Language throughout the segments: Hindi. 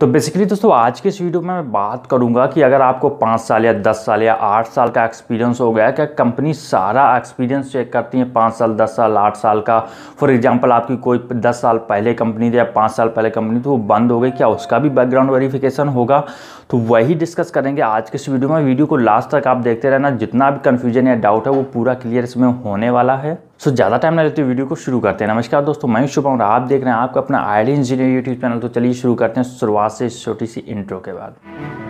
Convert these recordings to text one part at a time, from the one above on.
तो बेसिकली दोस्तों, आज के इस वीडियो में मैं बात करूँगा कि अगर आपको पाँच साल या दस साल या आठ साल का एक्सपीरियंस हो गया, क्या कंपनी सारा एक्सपीरियंस चेक करती है? पाँच साल, दस साल, आठ साल का? फॉर एग्जांपल आपकी कोई दस साल पहले कंपनी थी या पाँच साल पहले कंपनी थी, वो बंद हो गई, क्या उसका भी बैकग्राउंड वेरिफिकेशन होगा? तो वही डिस्कस करेंगे आज के इस वीडियो में। वीडियो को लास्ट तक आप देखते रहना, जितना भी कन्फ्यूज़न या डाउट है, वो पूरा क्लियर इसमें होने वाला है। सो so, ज़्यादा टाइम ना लेते वीडियो को शुरू करते हैं। नमस्कार दोस्तों मैं शुभ और आप देख रहे हैं आपका अपना आईडी इंजीनियर यूट्यूब चैनल तो चलिए शुरू करते हैं शुरुआत से छोटी सी इंट्रो के बाद।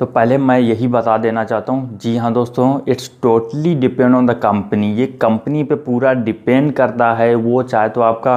तो पहले मैं यही बता देना चाहता हूँ। जी हाँ दोस्तों it's totally depend on the company ये कंपनी पे पूरा डिपेंड करता है। वो चाहे तो आपका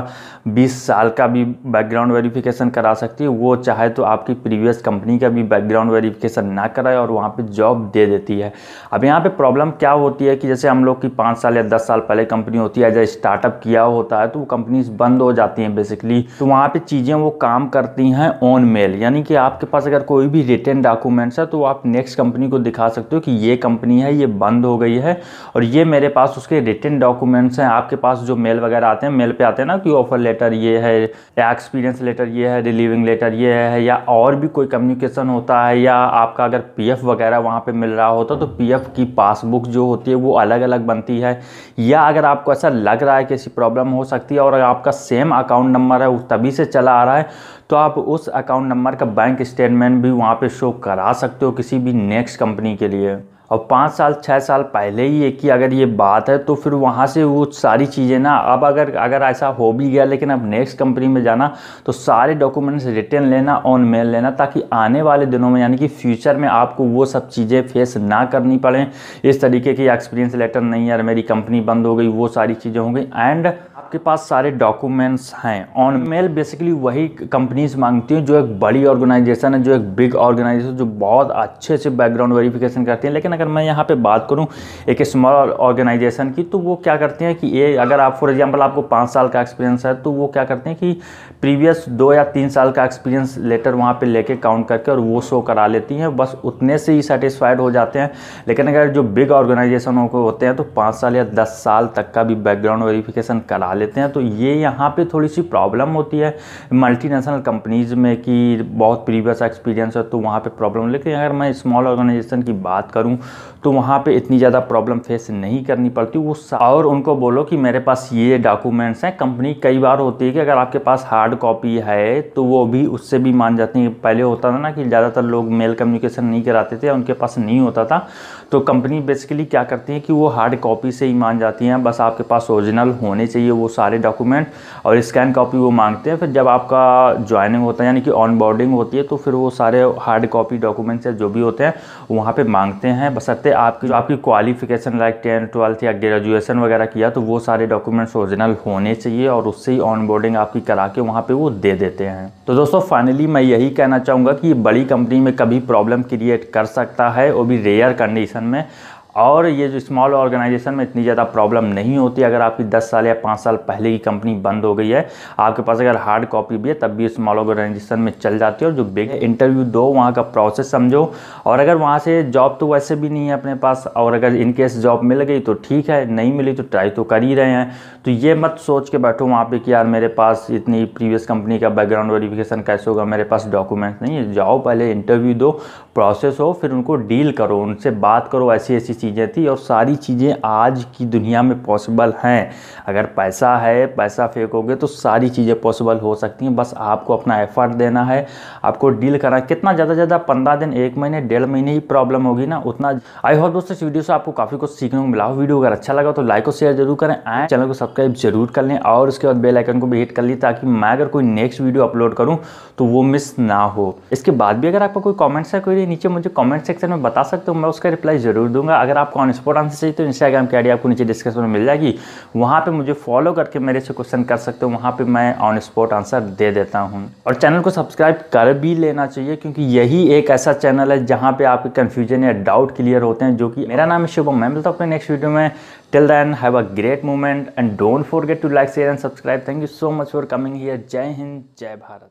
20 साल का भी बैकग्राउंड वेरिफिकेशन करा सकती है। वो चाहे तो आपकी प्रीवियस कंपनी का भी बैकग्राउंड वेरिफिकेशन ना कराए और वहाँ पे जॉब दे देती है। अब यहाँ पर प्रॉब्लम क्या होती है कि जैसे हम लोग की पाँच साल या दस साल पहले कंपनी होती है एज स्टार्टअप किया होता है तो वो कंपनीज़ बंद हो जाती हैं बेसिकली तो वहाँ पर चीज़ें वो काम करती हैं ऑन मेल यानी कि आपके पास अगर कोई भी रिटर्न डॉक्यूमेंट्स है तो आप नेक्स्ट कंपनी को दिखा सकते हो कि ये कंपनी है, ये बंद हो गई है और ये मेरे पास उसके रिटर्न डॉक्यूमेंट्स हैं। आपके पास जो मेल वगैरह आते हैं मेल पे आते हैं ना कि ऑफ़र लेटर ये है, या एक्सपीरियंस लेटर ये है रिलीविंग लेटर ये है, या और भी कोई कम्युनिकेशन होता है, या आपका अगर पी वगैरह वहाँ पर मिल रहा होता तो पीएफ की पासबुक जो होती है वो अलग अलग बनती है। या अगर आपको ऐसा लग रहा है कि ऐसी प्रॉब्लम हो सकती है और आपका सेम अकाउंट नंबर है तभी से चला आ रहा है तो आप उस अकाउंट नंबर का बैंक स्टेटमेंट भी वहाँ पे शो करा सकते हो किसी भी नेक्स्ट कंपनी के लिए। और पाँच साल छः साल पहले ही एक ही अगर ये बात है तो फिर वहाँ से वो सारी चीज़ें ना, अब अगर अगर ऐसा हो भी गया, लेकिन अब नेक्स्ट कंपनी में जाना तो सारे डॉक्यूमेंट्स रिटर्न लेना ऑन मेल लेना, ताकि आने वाले दिनों में, यानी कि फ्यूचर में आपको वो सब चीज़ें फेस ना करनी पड़े। इस तरीके की एक्सपीरियंस लेटर नहीं यार मेरी कंपनी बंद हो गई, वो सारी चीज़ें हो गई। एंड आपके पास सारे डॉक्यूमेंट्स हैं। ऑन मेल बेसिकली वही कंपनीज़ मांगती हैं, जो एक बड़ी ऑर्गेनाइजेशन है, जो एक बिग ऑर्गेनाइजेशन जो बहुत अच्छे से बैकग्राउंड वेरिफिकेशन करती हैं। लेकिन अगर मैं यहाँ पे बात करूँ एक स्मॉल ऑर्गेनाइजेशन की तो वो क्या करते हैं कि ये, अगर आप फॉर एग्ज़ाम्पल आपको पाँच साल का एक्सपीरियंस है तो वो क्या करते हैं कि प्रीवियस दो या तीन साल का एक्सपीरियंस लेटर वहाँ पे लेके काउंट करके और वो शो करा लेती हैं। बस उतने से ही सेटिस्फाइड हो जाते हैं। लेकिन अगर जो बिग ऑर्गेनाइजेशनों को होते हैं तो पाँच साल या दस साल तक का भी बैकग्राउंड वेरिफिकेशन करा लेते हैं। तो ये यहाँ पे थोड़ी सी प्रॉब्लम होती है मल्टीनेशनल कंपनीज़ में कि बहुत प्रीवियस एक्सपीरियंस है तो वहाँ पर प्रॉब्लम लेकिन अगर मैं स्मॉल ऑर्गेनाइजेशन की बात करूँ तो वहाँ पर इतनी ज़्यादा प्रॉब्लम फेस नहीं करनी पड़ती। वो और उनको बोलो कि मेरे पास ये डॉक्यूमेंट्स हैं। कंपनी कई बार होती है कि अगर आपके पास हार्ड कॉपी है तो वो भी उससे भी मान जाते हैं। पहले होता था ना कि ज़्यादातर लोग मेल कम्युनिकेशन नहीं कराते थे उनके पास नहीं होता था। तो कंपनी बेसिकली क्या करती है कि वो हार्ड कॉपी से ही मान जाती हैं। बस आपके पास ओरिजिनल होने चाहिए वो सारे डॉक्यूमेंट और स्कैन कॉपी वो मांगते हैं। फिर जब आपका ज्वाइनिंग होता है, यानी कि ऑनबोर्डिंग होती है तो फिर वो सारे हार्ड कॉपी डॉक्यूमेंट्स या जो भी होते हैं, वहाँ पर मांगते हैं। बस बसरते आपकी, जो आपकी क्वालिफिकेशन लाइक टेंथ ट्वेल्थ या ग्रेजुएसन वगैरह किया तो वो सारे डॉक्यूमेंट्स ओरिजिनल होने चाहिए और उससे ही ऑनबोर्डिंग आपकी करा के वहाँ पर वो दे देते हैं। तो दोस्तों फाइनली मैं यही कहना चाहूँगा कि बड़ी कंपनी में कभी प्रॉब्लम क्रिएट कर सकता है वो भी रेयर कंडीशन में। और ये जो स्मॉल ऑर्गेनाइजेशन में इतनी ज़्यादा प्रॉब्लम नहीं होती, अगर आपकी 10 साल या 5 साल पहले की कंपनी बंद हो गई है, आपके पास अगर हार्ड कॉपी भी है, तब भी स्मॉल ऑर्गेनाइजेशन में चल जाती है और जो बिग इंटरव्यू दो, वहाँ का प्रोसेस समझो। और अगर वहाँ से जॉब तो वैसे भी नहीं है अपने पास, और अगर इनकेस जॉब मिल गई तो ठीक है, नहीं मिली तो ट्राई तो कर ही रहे हैं। तो ये मत सोच के बैठो वहाँ पर कि यार मेरे पास इतनी प्रीवियस कंपनी का बैकग्राउंड वेरीफिकेशन कैसे होगा, मेरे पास डॉक्यूमेंट्स नहीं है। जाओ पहले इंटरव्यू दो प्रोसेस हो, फिर उनको डील करो, उनसे बात करो ऐसी ऐसी चीज़ें थी और सारी चीज़ें आज की दुनिया में पॉसिबल हैं। अगर पैसा है, पैसा फेंकोगे तो सारी चीज़ें पॉसिबल हो सकती हैं। बस आपको अपना एफर्ट देना है। आपको डील करना कितना ज़्यादा ज़्यादा पंद्रह दिन, एक महीने, डेढ़ महीने ही प्रॉब्लम होगी ना, उतना आई होप दोस्तों इस वीडियो से आपको काफ़ी कुछ सीखने को मिला हो। वीडियो अगर अच्छा लगा तो लाइक और शेयर ज़रूर करें एंड चैनल को सब्सक्राइब ज़रूर कर लें और उसके बाद बेल आइकन को भी हिट कर ली ताकि मैं अगर कोई नेक्स्ट वीडियो अपलोड करूँ तो वो मिस ना हो। इसके बाद भी अगर आपका कोई कॉमेंट्स है, कोई नीचे मुझे कॉमेंट सेक्शन में बता सकते हो, मैं उसका रिप्लाई ज़रूर दूँगा। अगर आपको ऑन स्पॉट आंसर चाहिए तो इंस्टाग्राम की आईडी आपको नीचे डिस्क्रिप्शन में मिल जाएगी। वहाँ पे मुझे फॉलो करके मेरे से क्वेश्चन कर सकते हो। वहाँ पे मैं ऑन स्पॉट आंसर दे देता हूँ। और चैनल को सब्सक्राइब कर भी लेना चाहिए, क्योंकि यही एक ऐसा चैनल है जहाँ पे आपके कन्फ्यूज़न या डाउट क्लियर होते हैं, जो कि मेरा नाम है शुभम। मैं मिलता हूँ अपने नेक्स्ट वीडियो में। Till then have a great moment and don't forget to like share and subscribe thank you so much for coming here जय हिंद जय भारत